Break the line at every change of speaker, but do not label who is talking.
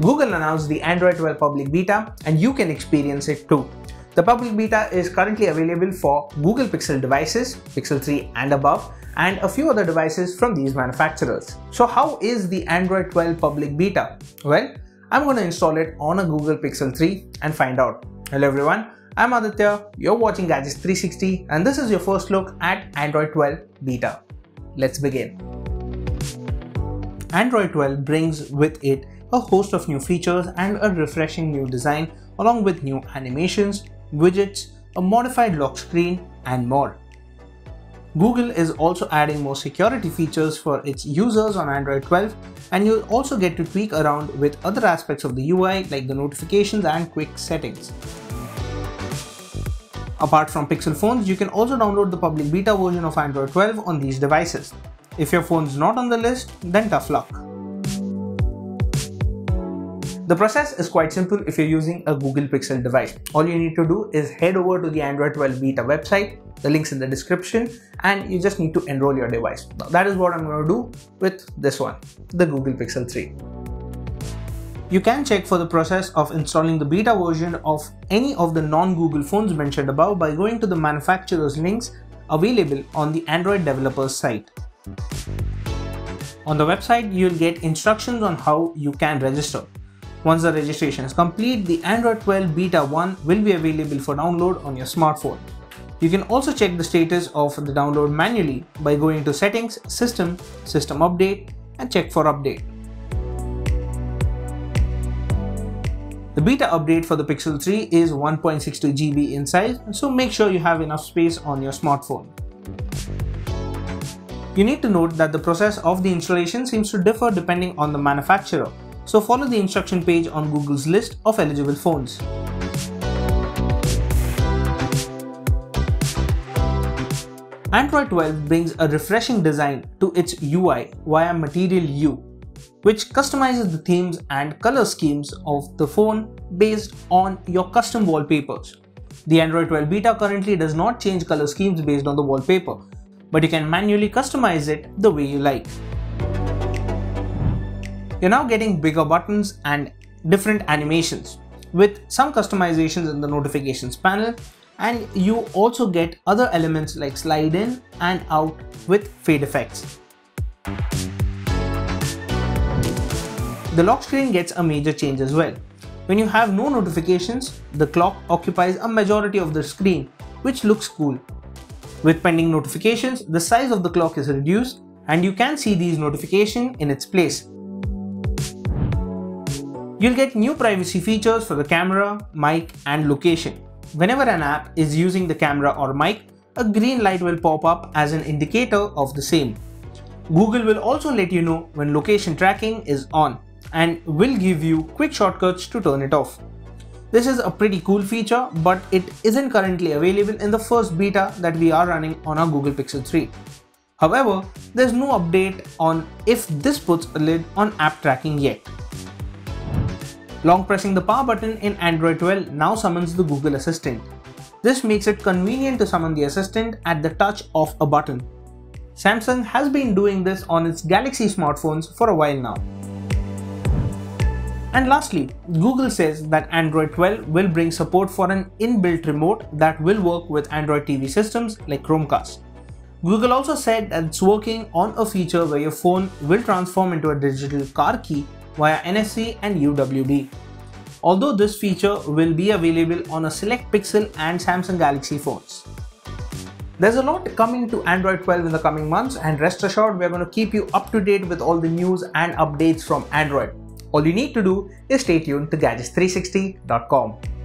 Google announced the Android 12 public beta and you can experience it too. The public beta is currently available for Google Pixel devices, Pixel 3 and above, and a few other devices from these manufacturers. So how is the Android 12 public beta? Well, I'm going to install it on a Google Pixel 3 and find out. Hello everyone, I'm Aditya, you're watching Gadgets 360 and this is your first look at Android 12 beta. Let's begin. Android 12 brings with it a host of new features and a refreshing new design along with new animations, widgets, a modified lock screen and more. Google is also adding more security features for its users on Android 12 and you'll also get to tweak around with other aspects of the UI like the notifications and quick settings. Apart from Pixel phones, you can also download the public beta version of Android 12 on these devices. If your phone's not on the list, then tough luck. The process is quite simple if you're using a Google Pixel device. All you need to do is head over to the Android 12 beta website, the link's in the description, and you just need to enroll your device. Now, that is what I'm going to do with this one, the Google Pixel 3. You can check for the process of installing the beta version of any of the non-Google phones mentioned above by going to the manufacturer's links available on the Android developers site. On the website, you'll get instructions on how you can register. Once the registration is complete, the Android 12 Beta 1 will be available for download on your smartphone. You can also check the status of the download manually by going to Settings, System, System Update and check for update. The beta update for the Pixel 3 is 1.62 GB in size, so make sure you have enough space on your smartphone. You need to note that the process of the installation seems to differ depending on the manufacturer so follow the instruction page on Google's list of eligible phones. Android 12 brings a refreshing design to its UI via Material You, which customizes the themes and color schemes of the phone based on your custom wallpapers. The Android 12 beta currently does not change color schemes based on the wallpaper, but you can manually customize it the way you like. You're now getting bigger buttons and different animations with some customizations in the notifications panel and you also get other elements like slide in and out with fade effects. The lock screen gets a major change as well. When you have no notifications, the clock occupies a majority of the screen, which looks cool. With pending notifications, the size of the clock is reduced and you can see these notifications in its place. You'll get new privacy features for the camera, mic and location. Whenever an app is using the camera or mic, a green light will pop up as an indicator of the same. Google will also let you know when location tracking is on and will give you quick shortcuts to turn it off. This is a pretty cool feature, but it isn't currently available in the first beta that we are running on our Google Pixel 3. However, there's no update on if this puts a lid on app tracking yet. Long pressing the power button in Android 12 now summons the Google Assistant. This makes it convenient to summon the assistant at the touch of a button. Samsung has been doing this on its Galaxy smartphones for a while now. And lastly, Google says that Android 12 will bring support for an inbuilt remote that will work with Android TV systems like Chromecast. Google also said that it's working on a feature where your phone will transform into a digital car key via NFC and UWB. Although this feature will be available on a select Pixel and Samsung Galaxy phones. There's a lot coming to Android 12 in the coming months and rest assured we're going to keep you up to date with all the news and updates from Android. All you need to do is stay tuned to Gadgets360.com.